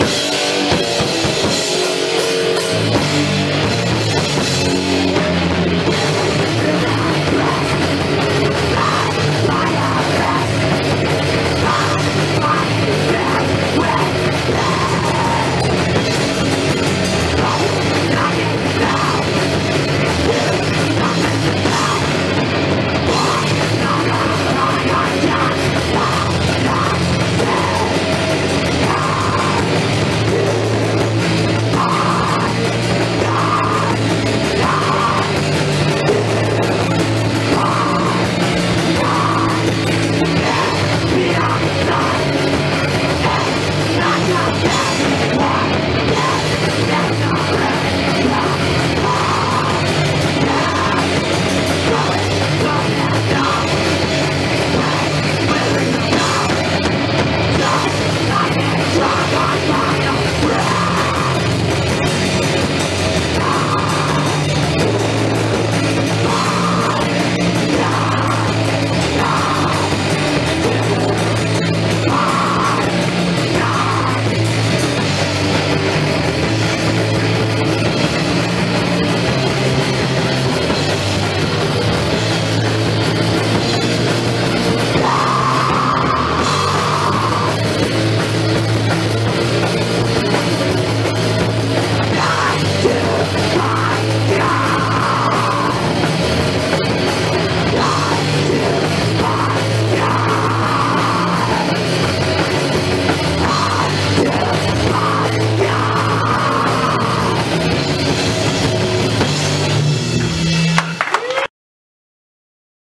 you.